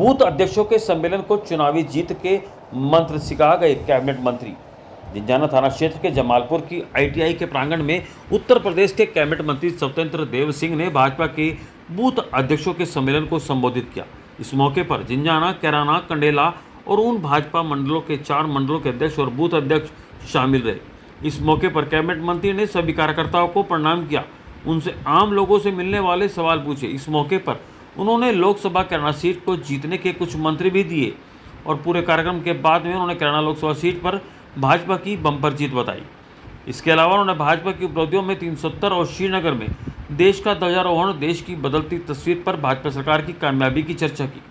Booth अध्यक्षों के सम्मेलन को चुनावी जीत के मंत्र सिखा गए कैबिनेट मंत्री। जिंजाना थाना क्षेत्र के जमालपुर की आईटीआई के प्रांगण में उत्तर प्रदेश के कैबिनेट मंत्री स्वतंत्र देव सिंह ने भाजपा के बूथ अध्यक्षों के सम्मेलन को संबोधित किया। इस मौके पर जिंजाना, कैराना, कंडेला और उन भाजपा मंडलों के चार मंडलों के अध्यक्ष और बूथ अध्यक्ष शामिल रहे। इस मौके पर कैबिनेट मंत्री ने सभी कार्यकर्ताओं को प्रणाम किया। उनसे आम लोगों से मिलने वाले सवाल पूछे। इस मौके पर उन्होंने लोकसभा कैराना सीट को जीतने के कुछ मंत्री भी दिए और पूरे कार्यक्रम के बाद में उन्होंने कैराना लोकसभा सीट पर भाजपा की बम्पर जीत बताई। इसके अलावा उन्होंने भाजपा की उपलब्धियों में तीन और श्रीनगर में देश का ध्वजारोहण, देश की बदलती तस्वीर पर भाजपा सरकार की कामयाबी की चर्चा की।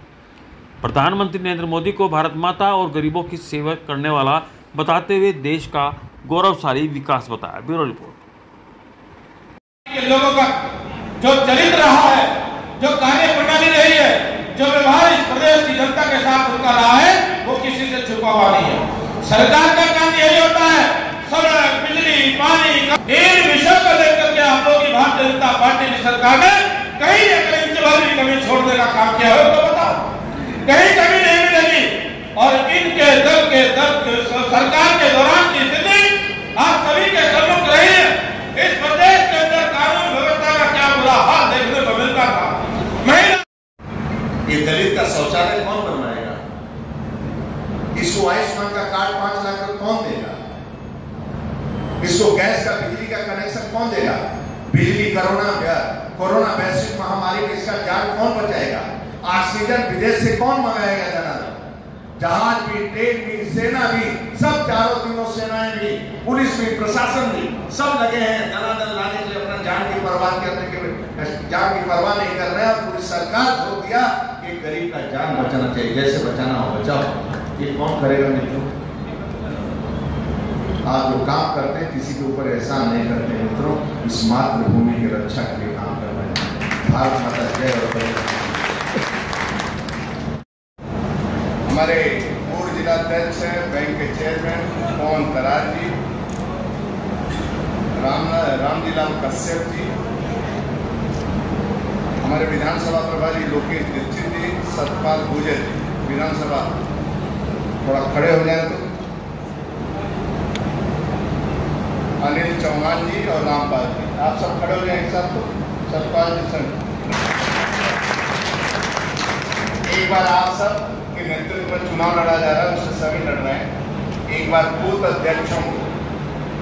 प्रधानमंत्री नरेंद्र मोदी को भारत माता और गरीबों की सेवा करने वाला बताते हुए देश का गौरवशाली विकास बताया। Bureau report. लोगों का जो चरित्र रहा है जो कार्य प्रणाली रही है, जो व्यवहार इस प्रदेश की जनता के साथ उनका रहा है, वो किसी से छुपा हुआ नहीं है। सरकार का काम यही होता है सड़क बिजली, पानी, इन विषयों को लेकर के हम लोग भारतीय जनता पार्टी की सरकार ने कहीं न कहीं इंच भर भी कमी छोड़ने का काम किया है तो बताओ कहीं कमी नहीं मिलेगी। और इनके दल के दल सरकार के दौरान की स्थिति आप सभी के सम्मुख रही है इस प्रदेश के अंदर कानून व्यवस्था का क्या बुरा हाल देखने को मिलता था महिला ये दलित का शौचालय कौन बनवाएगा इसको आयुष्मान का कार्ड पाँच लाख का कौन देगा इसको गैस का, बिजली का कनेक्शन कौन देगा? बिजली कोरोना कोरोना वैश्विक महामारी में इसका जान कौन बचाएगा? ऑक्सीजन विदेश से कौन मंगाएगा जनाब जहाज़ भी ट्रेन भी, सेना भी, सब चारों तीनों सेनाएँ भी, पुलिस भी, प्रशासन भी, सब लगे हैं। जनादन लाने के लिए अपना जान की परवाह करने के लिए, जान की परवाह नहीं कर रहे और पूरी सरकार को दिया कि गरीब का जान बचाना चाहिए। जैसे बचाना हो, बचाओ। ये कौन करेगा मित्रों? आप जो काम करते हैं, किसी के ऊपर एहसान नहीं करते मित्रों, इस मातृभूमि की रक्षा के लिए काम कर रहे हैं। भारत माता जय और हमारे पूर्व जिलाध्यक्ष बैंक के चेयरमैन पवन तरार जी, राम रामजीलाल कश्यप जी, हमारे विधानसभा प्रभारी लोकेश दीक्षित जी, सतपाल गुजर जी, विधानसभा थोड़ा खड़े हो जाए तो। अनिल चौहान जी और रामपाल जी। आप सब खड़े हो जाए एक साथ तो सतपाल जी सर एक बार आप सब के नेतृत्व में चुनाव लड़ा जा रहा है उससे सभी लड़ रहे हैं। एक बार बूथ अध्यक्षों को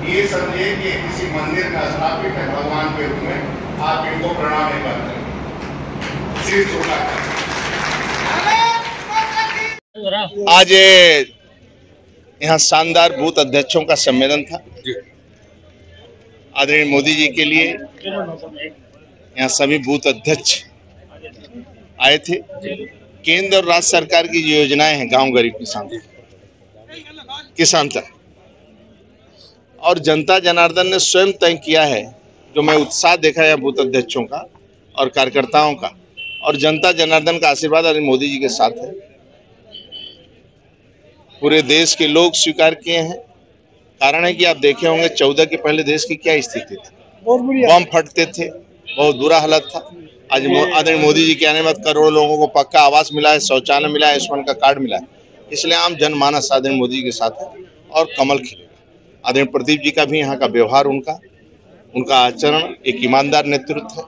ये समझिए कि किसी मंदिर का स्थापित है भगवान के रूप में। आप इनको प्रणाम नहीं करते आज यहाँ शानदार बूथ अध्यक्षों का सम्मेलन था। आदरणीय मोदी जी के लिए यहाँ सभी बूथ अध्यक्ष आए थे। केंद्र और राज्य सरकार की योजनाएँ हैं, गाँव गरीब किसान किसान तक और जनता जनार्दन ने स्वयं तय किया है, जो मैं उत्साह देखा है बूथ अध्यक्षों का और कार्यकर्ताओं का। और जनता जनार्दन का आशीर्वाद अरे मोदी जी के साथ है। पूरे देश के लोग स्वीकार किए हैं। कारण है कि आप देखे होंगे चौदह के पहले देश की क्या स्थिति थी? बम फटते थे बहुत बुरा हालत था। आज आदरणीय मोदी जी के आने बाद करोड़ों लोगों को पक्का आवास मिला है शौचालय मिला है आयुष्मान का कार्ड मिला है। इसलिए आम जनमानस आदरणीय मोदी के साथ है और कमल खिलेगा आदरणीय प्रदीप जी का भी यहाँ का व्यवहार उनका उनका आचरण एक ईमानदार नेतृत्व है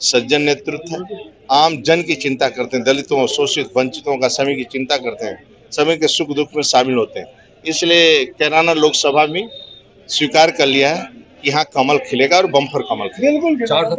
सज्जन नेतृत्व है। आम जन की चिंता करते हैं दलितों शोषित वंचितों का समय की चिंता करते हैं समय के सुख दुख में शामिल होते हैं। इसलिए कैराना लोकसभा में स्वीकार कर लिया है कि यहाँ कमल खिलेगा और बम्फर कमल खिलेगा।